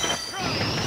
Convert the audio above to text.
Destroy.